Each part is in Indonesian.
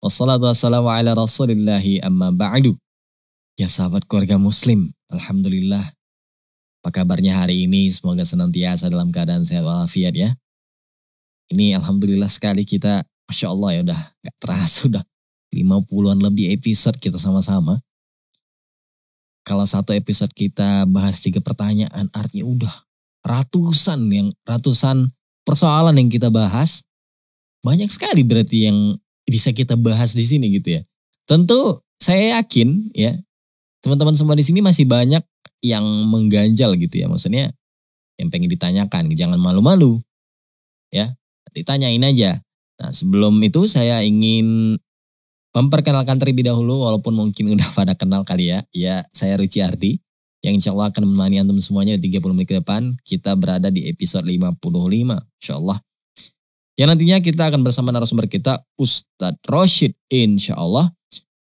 Wassalatu wassalamu ala rasulillahi amma ba'du. Ya sahabat keluarga muslim, Alhamdulillah. Apa kabarnya hari ini? Semoga senantiasa dalam keadaan sehat walafiat ya. Ini Alhamdulillah sekali kita, Masya Allah ya udah gak terasa udah 50-an lebih episode kita sama-sama kalau satu episode kita bahas tiga pertanyaan, artinya udah ratusan yang ratusan persoalan yang kita bahas. Banyak sekali berarti yang bisa kita bahas di sini gitu ya. Tentu saya yakin ya teman-teman semua di sini masih banyak yang mengganjal gitu ya. Maksudnya yang pengen ditanyakan, jangan malu-malu. Ya, ditanyain aja. Nah sebelum itu saya ingin Memperkenalkan terlebih dahulu walaupun mungkin udah pada kenal kali ya. Ya saya Ruci Ardi yang insya Allah akan menemani antum semuanya di 30 menit ke depan. Kita berada di episode 55 insya Allah. Yang nantinya kita akan bersama narasumber kita Ustadz Roshid insya Allah.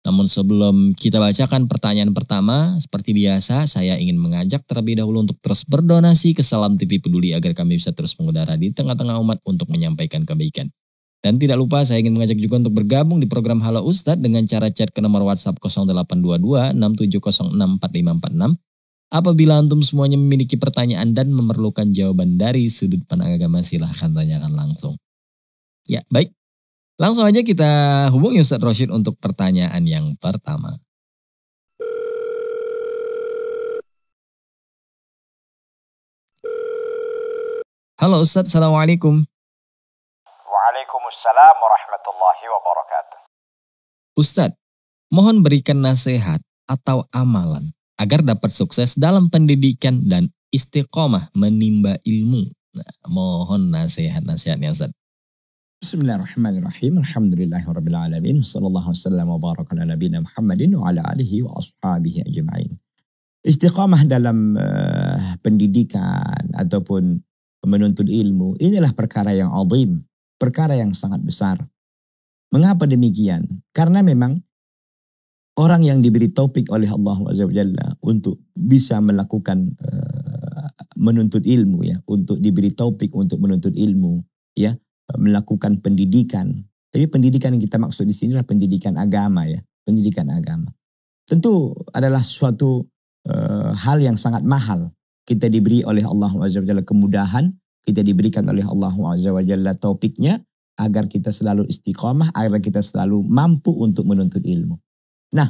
Namun sebelum kita bacakan pertanyaan pertama, seperti biasa saya ingin mengajak terlebih dahulu untuk terus berdonasi ke Salam TV Peduli agar kami bisa terus mengudara di tengah-tengah umat untuk menyampaikan kebaikan. Dan tidak lupa saya ingin mengajak juga untuk bergabung di program Halo Ustadz dengan cara chat ke nomor WhatsApp 0822 67064546. Apabila antum semuanya memiliki pertanyaan dan memerlukan jawaban dari sudut pandang agama silahkan tanyakan langsung. Ya baik, langsung aja kita hubungi Ustadz Roshid untuk pertanyaan yang pertama. Halo Ustadz, Assalamualaikum. Waalaikumsalam warahmatullahi wabarakatuh. Ustadz, mohon berikan nasihat atau amalan agar dapat sukses dalam pendidikan dan istiqomah menimba ilmu. Nah, mohon nasihat-nasihatnya Ustadz. Bismillahirrahmanirrahim. Alhamdulillahirrahmanirrahim. Sallallahu wasallam wa baraka ala nabina Muhammadin wa ala alihi wa ashabihi ajma'in. Istiqamah dalam uh, pendidikan ataupun menuntut ilmu inilah perkara yang azim perkara yang sangat besar. Mengapa demikian? Karena memang orang yang diberi topik oleh Allah Jalla untuk bisa melakukan uh, menuntut ilmu ya, untuk diberi topik untuk menuntut ilmu ya, melakukan pendidikan. Tapi pendidikan yang kita maksud di sini adalah pendidikan agama ya, pendidikan agama. Tentu adalah suatu uh, hal yang sangat mahal. Kita diberi oleh Allah Jalla kemudahan kita diberikan oleh Allah Jalla topiknya agar kita selalu istiqomah, agar kita selalu mampu untuk menuntut ilmu. Nah,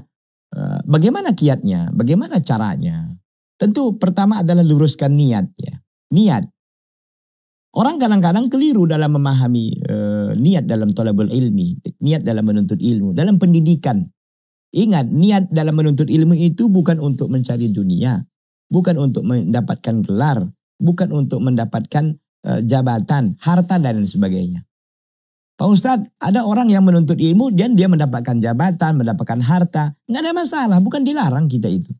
eh, bagaimana kiatnya? Bagaimana caranya? Tentu pertama adalah luruskan niat ya. Niat. Orang kadang-kadang keliru dalam memahami uh, niat dalam tolabul ilmi, niat dalam menuntut ilmu, dalam pendidikan. Ingat, niat dalam menuntut ilmu itu bukan untuk mencari dunia, bukan untuk mendapatkan gelar, bukan untuk mendapatkan uh, jabatan, harta dan sebagainya. Pak Ustadz, ada orang yang menuntut ilmu dan dia mendapatkan jabatan, mendapatkan harta. Nggak ada masalah, bukan dilarang kita itu.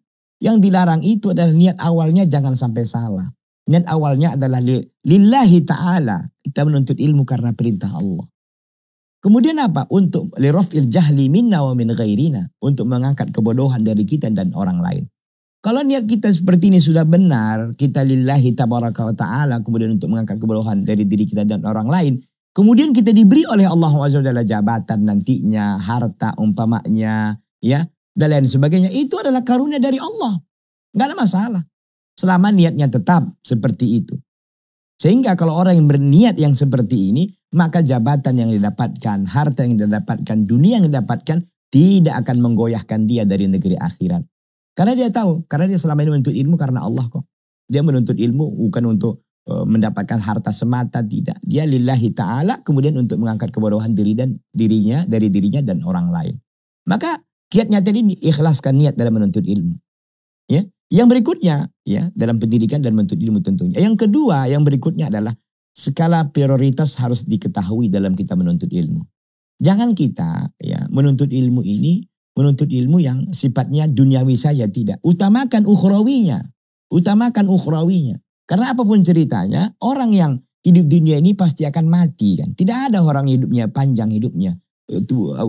Yang dilarang itu adalah niat awalnya jangan sampai salah. Niat awalnya adalah lillahi ta'ala. Kita menuntut ilmu karena perintah Allah. Kemudian apa? Untuk lirafil jahli minna wa min ghairina. Untuk mengangkat kebodohan dari kita dan orang lain. Kalau niat kita seperti ini sudah benar, kita lillahi tabaraka wa ta'ala, kemudian untuk mengangkat kebodohan dari diri kita dan orang lain, kemudian kita diberi oleh Allah SWT jabatan nantinya, harta umpamanya, ya, dan lain sebagainya, itu adalah karunia dari Allah. Nggak ada masalah. Selama niatnya tetap seperti itu. Sehingga kalau orang yang berniat yang seperti ini, maka jabatan yang didapatkan, harta yang didapatkan, dunia yang didapatkan, tidak akan menggoyahkan dia dari negeri akhirat. Karena dia tahu, karena dia selama ini menuntut ilmu karena Allah kok. Dia menuntut ilmu bukan untuk uh, mendapatkan harta semata tidak. Dia lillahi taala kemudian untuk mengangkat kebodohan diri dan dirinya dari dirinya dan orang lain. Maka kiatnya tadi ikhlaskan niat dalam menuntut ilmu. Ya. Yang berikutnya ya dalam pendidikan dan menuntut ilmu tentunya. Yang kedua yang berikutnya adalah skala prioritas harus diketahui dalam kita menuntut ilmu. Jangan kita ya menuntut ilmu ini menuntut ilmu yang sifatnya duniawi saja tidak. Utamakan ukhrawinya. Utamakan ukhrawinya. Karena apa pun ceritanya, orang yang hidup dunia ini pasti akan mati kan. Tidak ada orang hidupnya panjang hidupnya.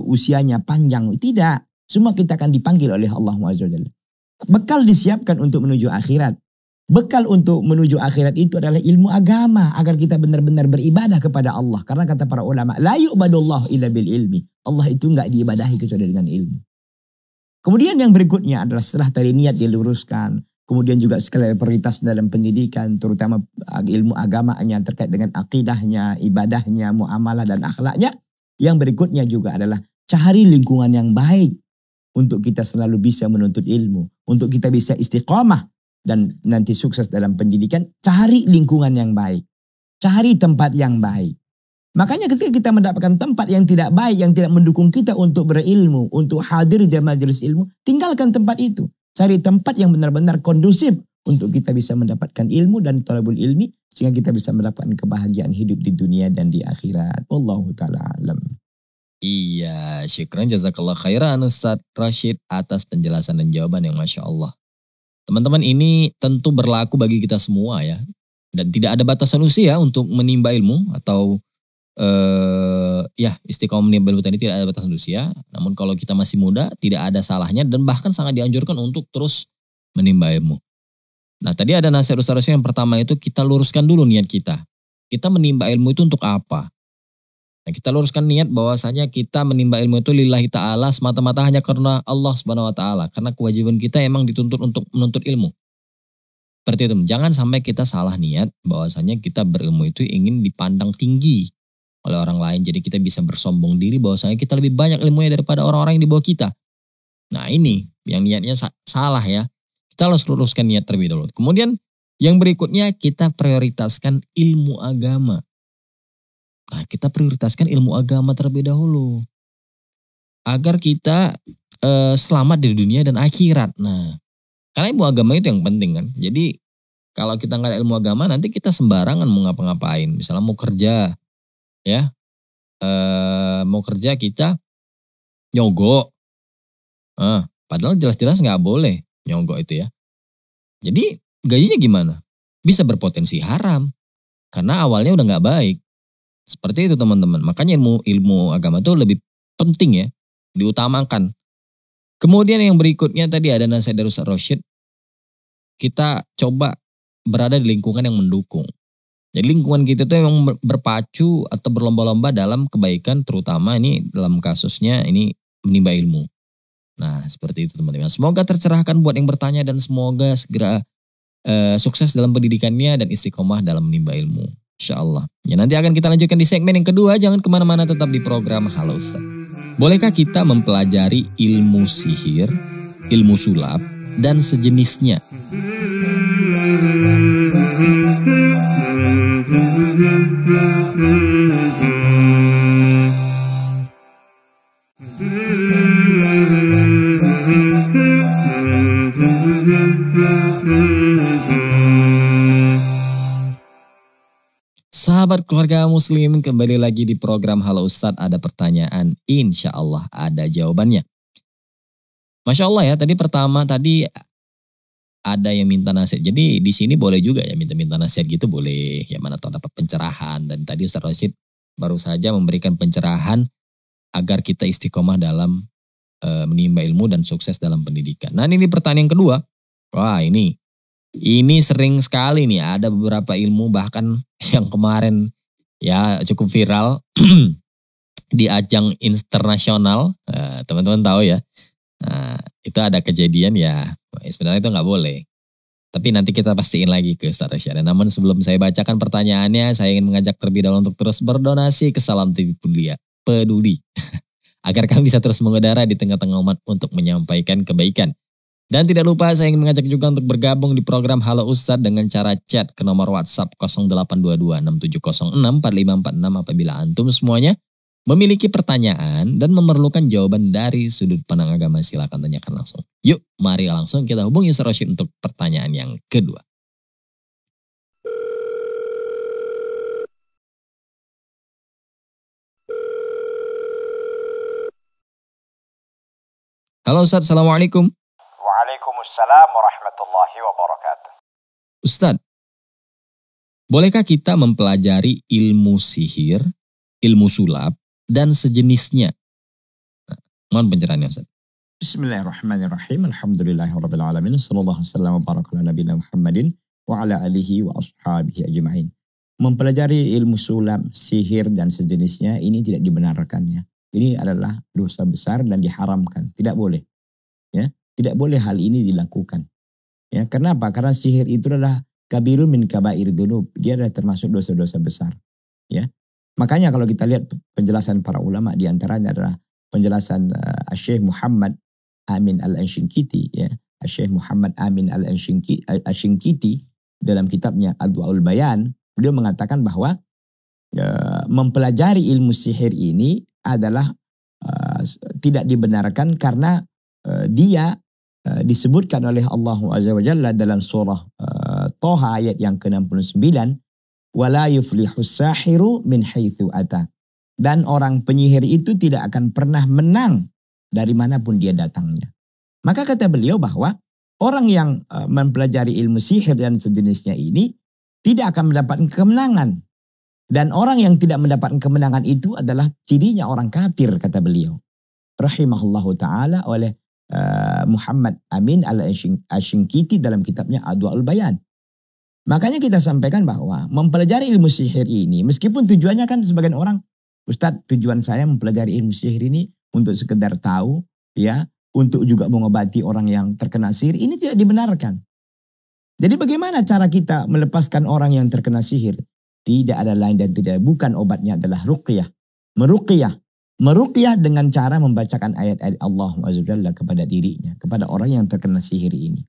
Usianya panjang. Tidak. Semua kita akan dipanggil oleh Allah SWT. Bekal disiapkan untuk menuju akhirat. Bekal untuk menuju akhirat itu adalah ilmu agama agar kita benar-benar beribadah kepada Allah. Karena kata para ulama, la yu'badullah illa bil ilmi. Allah itu enggak diibadahi kecuali dengan ilmu. Kemudian yang berikutnya adalah setelah tadi niat diluruskan, kemudian juga sekali prioritas dalam pendidikan, terutama ilmu agamanya terkait dengan akidahnya, ibadahnya, muamalah dan akhlaknya. Yang berikutnya juga adalah cari lingkungan yang baik untuk kita selalu bisa menuntut ilmu, untuk kita bisa istiqomah dan nanti sukses dalam pendidikan, cari lingkungan yang baik. Cari tempat yang baik. Makanya ketika kita mendapatkan tempat yang tidak baik, yang tidak mendukung kita untuk berilmu, untuk hadir di majelis ilmu, tinggalkan tempat itu. Cari tempat yang benar-benar kondusif untuk kita bisa mendapatkan ilmu dan talabul ilmi sehingga kita bisa mendapatkan kebahagiaan hidup di dunia dan di akhirat. Wallahu taala alam. Iya, syukran jazakallah khairan Ustaz Rashid atas penjelasan dan jawaban yang Masya Allah. Teman-teman ini tentu berlaku bagi kita semua ya. Dan tidak ada batasan usia untuk menimba ilmu atau eh, ya istiqomah menimba ilmu tadi tidak ada batasan usia. Namun kalau kita masih muda tidak ada salahnya dan bahkan sangat dianjurkan untuk terus menimba ilmu. Nah tadi ada nasihat Ustaz yang pertama itu kita luruskan dulu niat kita. Kita menimba ilmu itu untuk apa? Nah, kita luruskan niat bahwasanya kita menimba ilmu itu lillahi ta'ala semata-mata hanya karena Allah subhanahu wa ta'ala. Karena kewajiban kita emang dituntut untuk menuntut ilmu. Seperti itu. Jangan sampai kita salah niat bahwasanya kita berilmu itu ingin dipandang tinggi oleh orang lain. Jadi kita bisa bersombong diri bahwasanya kita lebih banyak ilmunya daripada orang-orang yang di bawah kita. Nah ini yang niatnya salah ya. Kita harus luruskan niat terlebih dahulu. Kemudian yang berikutnya kita prioritaskan ilmu agama. Nah, kita prioritaskan ilmu agama terlebih dahulu. Agar kita uh, selamat di dunia dan akhirat. Nah, karena ilmu agama itu yang penting kan. Jadi kalau kita nggak ada ilmu agama nanti kita sembarangan mau ngapa-ngapain. Misalnya mau kerja, ya, uh, mau kerja kita nyogok. Uh, padahal jelas-jelas nggak boleh nyogok itu ya. Jadi gajinya gimana? Bisa berpotensi haram. Karena awalnya udah nggak baik. Seperti itu teman-teman. Makanya ilmu ilmu agama itu lebih penting ya, diutamakan. Kemudian yang berikutnya tadi ada nasihat dari Ustaz Roshid. Kita coba berada di lingkungan yang mendukung. Jadi lingkungan kita itu memang berpacu atau berlomba-lomba dalam kebaikan terutama ini dalam kasusnya ini menimba ilmu. Nah seperti itu teman-teman. Semoga tercerahkan buat yang bertanya dan semoga segera uh, sukses dalam pendidikannya dan istiqomah dalam menimba ilmu. Insya Allah. Ya nanti akan kita lanjutkan di segmen yang kedua. Jangan ke mana-mana tetap di program Halo Ustaz. Bolehkah kita mempelajari ilmu sihir, ilmu sulap, dan sejenisnya? Sahabat keluarga muslim kembali lagi di program Halo Ustadz ada pertanyaan insya Allah ada jawabannya. Masya Allah ya tadi pertama tadi ada yang minta nasihat. Jadi di sini boleh juga ya minta-minta nasihat gitu boleh. Ya mana tahu dapat pencerahan dan tadi Ustadz Rashid baru saja memberikan pencerahan agar kita istiqomah dalam e, menimba ilmu dan sukses dalam pendidikan. Nah ini pertanyaan kedua. Wah ini ini sering sekali nih ada beberapa ilmu bahkan yang kemarin ya cukup viral di ajang internasional eh, teman-teman tahu ya nah, itu ada kejadian ya sebenarnya itu nggak boleh tapi nanti kita pastiin lagi ke Ustaz Rasyad. Namun sebelum saya bacakan pertanyaannya, saya ingin mengajak terlebih dahulu untuk terus berdonasi ke Salam TV Peduli. peduli. Agar kami bisa terus mengudara di tengah-tengah umat untuk menyampaikan kebaikan. Dan tidak lupa saya ingin mengajak juga untuk bergabung di program Halo Ustadz dengan cara chat ke nomor WhatsApp 082267064546 apabila antum semuanya memiliki pertanyaan dan memerlukan jawaban dari sudut pandang agama silakan tanyakan langsung. Yuk, mari langsung kita hubungi Ustaz untuk pertanyaan yang kedua. Halo Ustaz, Assalamualaikum. Waalaikumsalam warahmatullahi wabarakatuh. Ustaz, bolehkah kita mempelajari ilmu sihir, ilmu sulap, dan sejenisnya? Nah, mohon pencerahannya Ustaz. Bismillahirrahmanirrahim. Alhamdulillahirrahmanirrahim. Sallallahu wasallam wa baraka ala nabiyina Muhammadin wa ala alihi wa ashabihi ajma'in. Mempelajari ilmu sulap, sihir dan sejenisnya ini tidak dibenarkan ya. Ini adalah dosa besar dan diharamkan. Tidak boleh. Ya, tidak boleh hal ini dilakukan. Ya, kenapa? Karena sihir itu adalah kabirun min kabair dunub. Dia adalah termasuk dosa-dosa besar. Ya. Makanya kalau kita lihat penjelasan para ulama di antaranya adalah penjelasan uh, Syekh Muhammad Amin Al-Anshinkiti ya. Syekh Muhammad Amin Al-Anshinkiti dalam kitabnya Adwaul Bayan, beliau mengatakan bahwa uh, mempelajari ilmu sihir ini adalah uh, tidak dibenarkan karena uh, dia uh, disebutkan oleh Allah Azza wa Jalla dalam surah uh, Toha ayat yang ke-69 wala yuflihus sahiru min haitsu ata dan orang penyihir itu tidak akan pernah menang dari mana pun dia datangnya. Maka kata beliau bahwa orang yang mempelajari ilmu sihir dan sejenisnya ini tidak akan mendapatkan kemenangan. Dan orang yang tidak mendapatkan kemenangan itu adalah cirinya orang kafir kata beliau. Rahimahullahu ta'ala oleh uh, Muhammad Amin al-Ashinkiti dalam kitabnya Adwa'ul Bayan. Makanya kita sampaikan bahwa mempelajari ilmu sihir ini meskipun tujuannya kan sebagian orang Ustadz tujuan saya mempelajari ilmu sihir ini untuk sekedar tahu, ya, untuk juga mengobati orang yang terkena sihir, ini tidak dibenarkan. Jadi bagaimana cara kita melepaskan orang yang terkena sihir? Tidak ada lain dan tidak bukan obatnya adalah ruqyah. Meruqyah. Meruqyah dengan cara membacakan ayat-ayat Allah Azza kepada dirinya, kepada orang yang terkena sihir ini.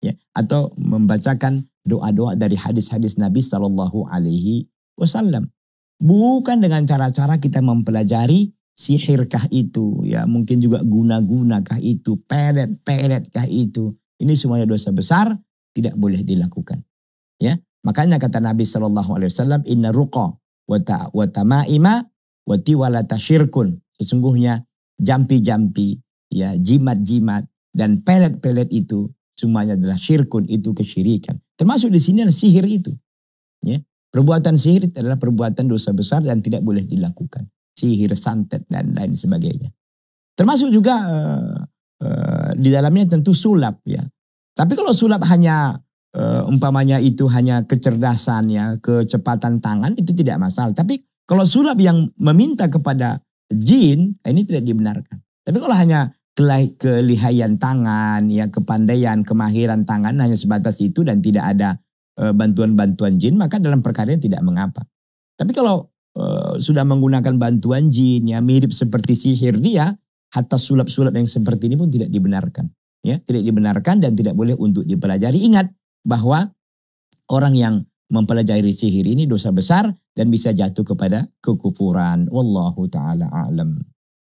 Ya, atau membacakan doa-doa dari hadis-hadis Nabi Shallallahu alaihi wasallam. Bukan dengan cara-cara kita mempelajari sihirkah itu, ya mungkin juga guna-gunakah itu, pelet-peletkah itu. Ini semuanya dosa besar, tidak boleh dilakukan. Ya, makanya kata Nabi Shallallahu Alaihi Wasallam, Inna ruqa wa tamaima wa tiwalata syirkun. Sesungguhnya jampi-jampi, ya jimat-jimat dan pelet-pelet itu semuanya adalah syirkun itu kesyirikan. Termasuk di sini adalah sihir itu. Ya, perbuatan sihir adalah perbuatan dosa besar dan tidak boleh dilakukan sihir, santet, dan lain sebagainya. Termasuk juga uh, uh, di dalamnya tentu sulap ya. Tapi kalau sulap hanya uh, umpamanya itu hanya kecerdasan ya, kecepatan tangan itu tidak masalah. Tapi kalau sulap yang meminta kepada jin, ini tidak dibenarkan. Tapi kalau hanya kelihayan tangan, ya kepandaian, kemahiran tangan hanya sebatas itu dan tidak ada bantuan-bantuan jin, maka dalam perkara ini tidak mengapa. Tapi kalau Eh, sudah menggunakan bantuan jin ya mirip seperti sihir dia, hatta sulap-sulap yang seperti ini pun tidak dibenarkan. Ya, tidak dibenarkan dan tidak boleh untuk dipelajari. Ingat bahwa orang yang mempelajari sihir ini dosa besar dan bisa jatuh kepada kekufuran. Wallahu taala alam.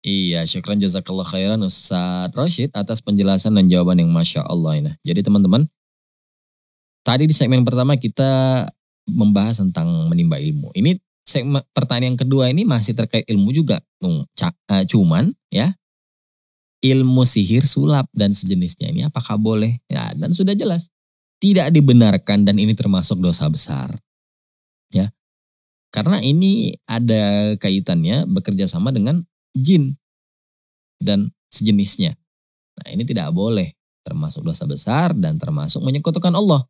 Iya, syukran jazakallah khairan Ustaz Rashid atas penjelasan dan jawaban yang Masya Allah ini. Jadi teman-teman, tadi di segmen pertama kita membahas tentang menimba ilmu. Ini segmen pertanyaan kedua ini masih terkait ilmu juga. Eh, cuman ya ilmu sihir, sulap dan sejenisnya ini apakah boleh? Ya, dan sudah jelas tidak dibenarkan dan ini termasuk dosa besar. Ya. Karena ini ada kaitannya bekerja sama dengan jin dan sejenisnya. Nah, ini tidak boleh termasuk dosa besar dan termasuk menyekutukan Allah.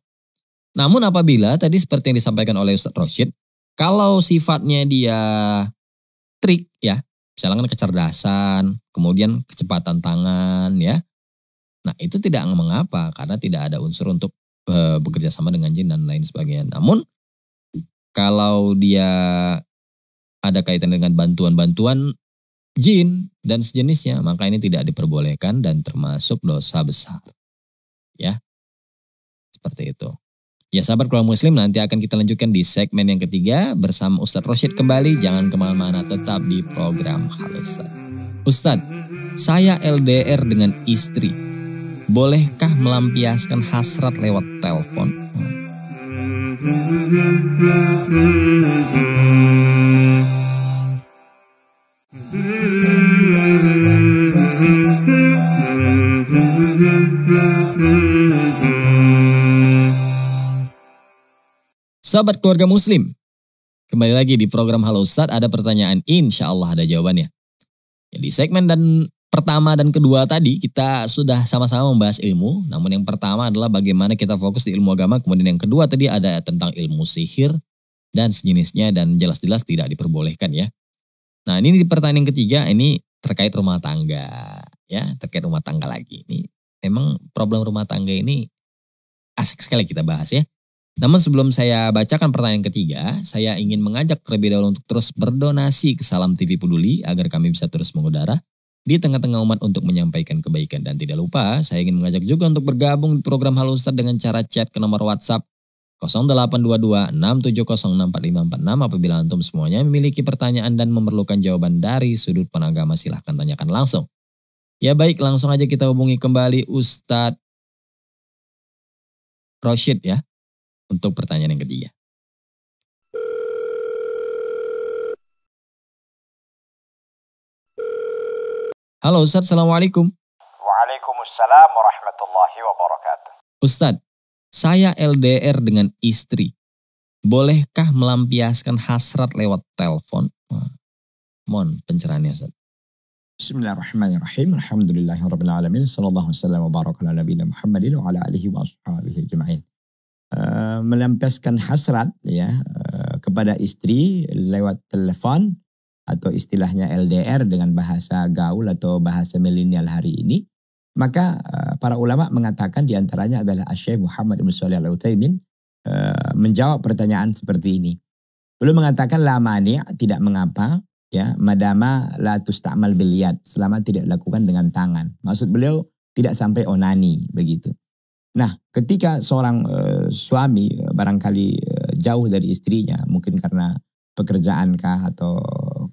Namun apabila tadi seperti yang disampaikan oleh Ustaz Roshid, kalau sifatnya dia trik ya, misalnya kecerdasan, kemudian kecepatan tangan ya. Nah itu tidak mengapa karena tidak ada unsur untuk uh, bekerja sama dengan jin dan lain sebagainya. Namun kalau dia ada kaitan dengan bantuan-bantuan jin dan sejenisnya, maka ini tidak diperbolehkan dan termasuk dosa besar. Ya, seperti itu. Ya sahabat keluarga muslim nanti akan kita lanjutkan di segmen yang ketiga bersama Ustadz Rosyid kembali. Jangan ke mana-mana tetap di program Halo Ustadz. Ustadz, saya LDR dengan istri. Bolehkah melampiaskan hasrat lewat telepon? Sahabat keluarga muslim, kembali lagi di program Halo Ustadz ada pertanyaan insya Allah ada jawabannya. Jadi segmen dan pertama dan kedua tadi kita sudah sama-sama membahas ilmu. Namun yang pertama adalah bagaimana kita fokus di ilmu agama. Kemudian yang kedua tadi ada tentang ilmu sihir dan sejenisnya dan jelas-jelas tidak diperbolehkan ya. Nah ini di pertanyaan ketiga ini terkait rumah tangga ya terkait rumah tangga lagi. Ini memang problem rumah tangga ini asik sekali kita bahas ya. Namun sebelum saya bacakan pertanyaan ketiga, saya ingin mengajak terlebih dahulu untuk terus berdonasi ke Salam TV Peduli agar kami bisa terus mengudara di tengah-tengah umat untuk menyampaikan kebaikan. Dan tidak lupa, saya ingin mengajak juga untuk bergabung di program Halo Ustadz dengan cara chat ke nomor WhatsApp 0822 6706546 apabila antum semuanya memiliki pertanyaan dan memerlukan jawaban dari sudut penagama silahkan tanyakan langsung. Ya baik langsung aja kita hubungi kembali Ustadz Roshid ya untuk pertanyaan yang ketiga. Halo Ustadz, Assalamualaikum. Waalaikumsalam warahmatullahi wabarakatuh. Ustadz, saya LDR dengan istri. Bolehkah melampiaskan hasrat lewat telepon? Mohon pencerahannya Ustadz. Bismillahirrahmanirrahim. Alhamdulillahirrahmanirrahim. Sallallahu wasallam wa baraka ala nabiyina Muhammadin wa ala alihi wa ashabihi ajma'in. Uh, melampiaskan hasrat ya uh, kepada istri lewat telepon atau istilahnya LDR dengan bahasa gaul atau bahasa milenial hari ini, maka uh, para ulama mengatakan di antaranya adalah Syekh Muhammad bin Shalih Al Utsaimin uh, menjawab pertanyaan seperti ini. Beliau mengatakan la mani tidak mengapa ya madama la tustamal bil selama tidak dilakukan dengan tangan. Maksud beliau tidak sampai onani begitu. Nah, ketika seorang uh, suami barangkali uh, jauh dari istrinya, mungkin karena pekerjaankah atau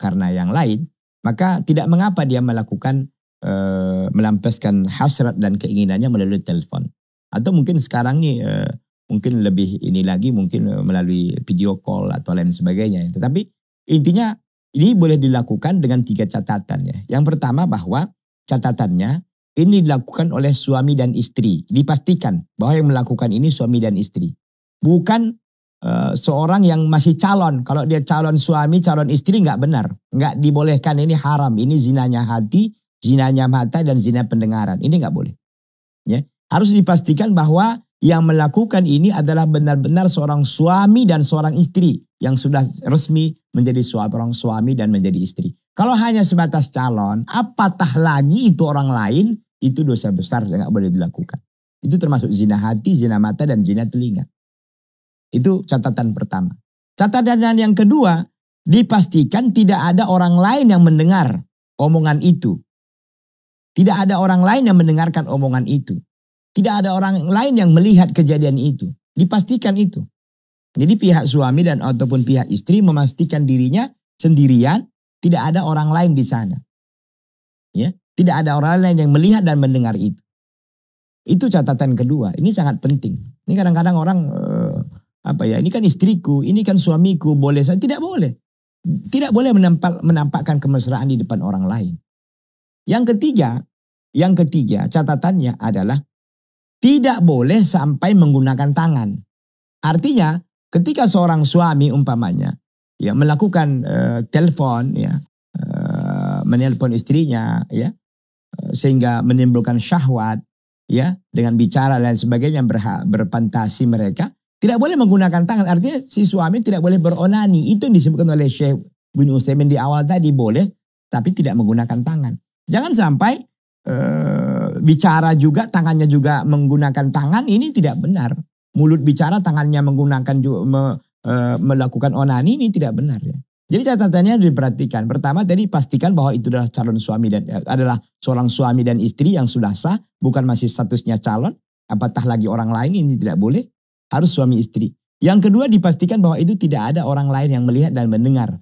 karena yang lain, maka tidak mengapa dia melakukan uh, melampiaskan hasrat dan keinginannya melalui telepon. Atau mungkin sekarang nih uh, mungkin lebih ini lagi mungkin uh, melalui video call atau lain sebagainya. Tetapi intinya ini boleh dilakukan dengan tiga catatan ya. Yang pertama bahwa catatannya ini dilakukan oleh suami dan istri. Dipastikan bahwa yang melakukan ini suami dan istri. Bukan uh, seorang yang masih calon. Kalau dia calon suami, calon istri nggak benar. Nggak dibolehkan, ini haram. Ini zinanya hati, zinanya mata, dan zina pendengaran. Ini nggak boleh. Ya, Harus dipastikan bahwa yang melakukan ini adalah benar-benar seorang suami dan seorang istri yang sudah resmi menjadi seorang suami dan menjadi istri. Kalau hanya sebatas calon, apatah lagi itu orang lain, itu dosa besar yang nggak boleh dilakukan. Itu termasuk zina hati, zina mata, dan zina telinga. Itu catatan pertama. Catatan yang kedua, dipastikan tidak ada orang lain yang mendengar omongan itu. Tidak ada orang lain yang mendengarkan omongan itu. Tidak ada orang lain yang melihat kejadian itu. Dipastikan itu. Jadi pihak suami dan ataupun pihak istri memastikan dirinya sendirian, tidak ada orang lain di sana. Ya, tidak ada orang lain yang melihat dan mendengar itu. Itu catatan kedua. Ini sangat penting. Ini kadang-kadang orang uh, apa ya? Ini kan istriku, ini kan suamiku, boleh saya tidak boleh. Tidak boleh menampak, menampakkan kemesraan di depan orang lain. Yang ketiga, yang ketiga catatannya adalah tidak boleh sampai menggunakan tangan. Artinya, ketika seorang suami umpamanya ya melakukan uh, telepon ya uh, menelpon istrinya ya uh, sehingga menimbulkan syahwat ya dengan bicara dan sebagainya berha, berfantasi mereka tidak boleh menggunakan tangan. Artinya si suami tidak boleh beronani. Itu yang disebutkan oleh Syekh bin Utsaimin di awal tadi. Boleh tapi tidak menggunakan tangan. Jangan sampai uh, bicara juga tangannya juga menggunakan tangan. Ini tidak benar. Mulut bicara tangannya menggunakan me, e, melakukan onani ini tidak benar ya. Jadi catatannya diperhatikan. Pertama tadi pastikan bahwa itu adalah calon suami dan e, adalah seorang suami dan istri yang sudah sah, bukan masih statusnya calon. Apatah lagi orang lain ini tidak boleh, harus suami istri. Yang kedua dipastikan bahwa itu tidak ada orang lain yang melihat dan mendengar.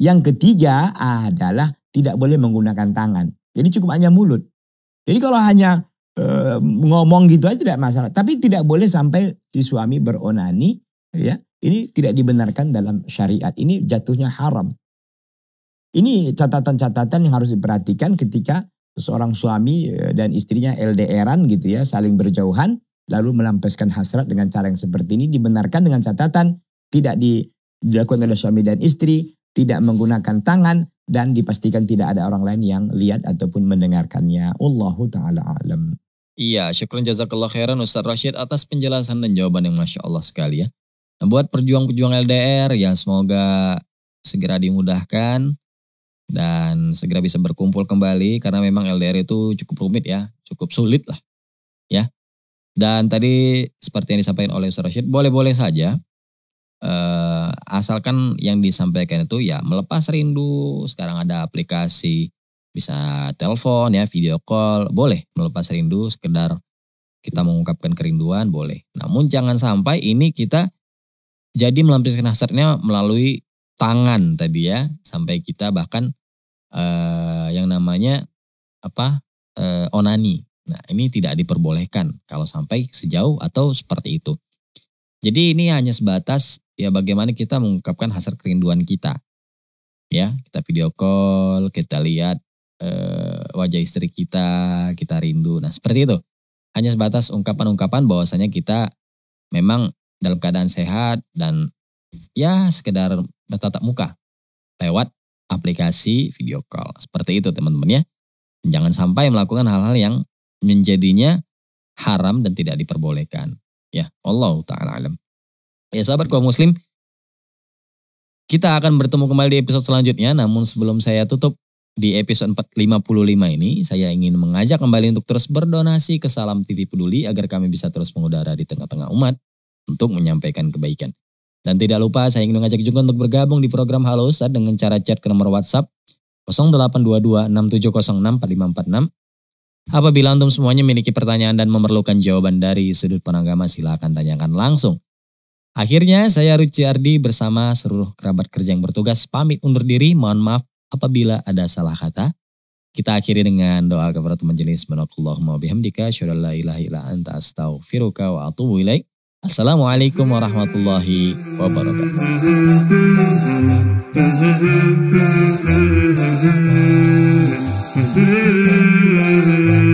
Yang ketiga adalah tidak boleh menggunakan tangan. Jadi cukup hanya mulut. Jadi kalau hanya e, ngomong gitu aja tidak masalah. Tapi tidak boleh sampai si suami beronani, ya. Ini tidak dibenarkan dalam syariat. Ini jatuhnya haram. Ini catatan-catatan yang harus diperhatikan ketika seorang suami eh, dan istrinya LDRan gitu ya, saling berjauhan, lalu melampiaskan hasrat dengan cara yang seperti ini dibenarkan dengan catatan tidak dilakukan oleh suami dan istri, tidak menggunakan tangan dan dipastikan tidak ada orang lain yang lihat ataupun mendengarkannya. Allahu taala alam. Iya, syukur jazakallah khairan Ustaz Rashid atas penjelasan dan jawaban yang Masya Allah sekali ya. Nah, buat perjuang-perjuang LDR ya semoga segera dimudahkan dan segera bisa berkumpul kembali karena memang LDR itu cukup rumit ya, cukup sulit lah ya. Dan tadi seperti yang disampaikan oleh Ustaz Rashid, boleh-boleh saja uh, asalkan yang disampaikan itu ya melepas rindu. Sekarang ada aplikasi bisa telepon ya, video call, boleh melepas rindu sekedar kita mengungkapkan kerinduan boleh. Namun jangan sampai ini kita jadi melampiaskan hasratnya melalui tangan tadi ya, sampai kita bahkan uh, yang namanya apa uh, onani. Nah ini tidak diperbolehkan kalau sampai sejauh atau seperti itu. Jadi ini hanya sebatas ya bagaimana kita mengungkapkan hasrat kerinduan kita. Ya, kita video call, kita lihat uh, wajah istri kita, kita rindu. Nah seperti itu. Hanya sebatas ungkapan-ungkapan bahwasanya kita memang dalam keadaan sehat dan ya sekedar bertatap muka lewat aplikasi video call. Seperti itu teman-teman ya. Jangan sampai melakukan hal-hal yang menjadinya haram dan tidak diperbolehkan. Ya, Allah taala alam. Ya sahabat kaum muslim, kita akan bertemu kembali di episode selanjutnya. Namun sebelum saya tutup, di episode 455 ini, saya ingin mengajak kembali untuk terus berdonasi ke Salam TV Peduli agar kami bisa terus mengudara di tengah-tengah umat untuk menyampaikan kebaikan. Dan tidak lupa saya ingin mengajak juga untuk bergabung di program Halo Ustaz dengan cara chat ke nomor WhatsApp 0822 Apabila antum semuanya memiliki pertanyaan dan memerlukan jawaban dari sudut pandang agama silakan tanyakan langsung. Akhirnya saya Ruci Ardi bersama seluruh kerabat kerja yang bertugas pamit undur diri. Mohon maaf apabila ada salah kata. Kita akhiri dengan doa kepada majelis. Subhanallahumma bihamdika. Wa. Assalamualaikum warahmatullahi wabarakatuh. Mm-hmm.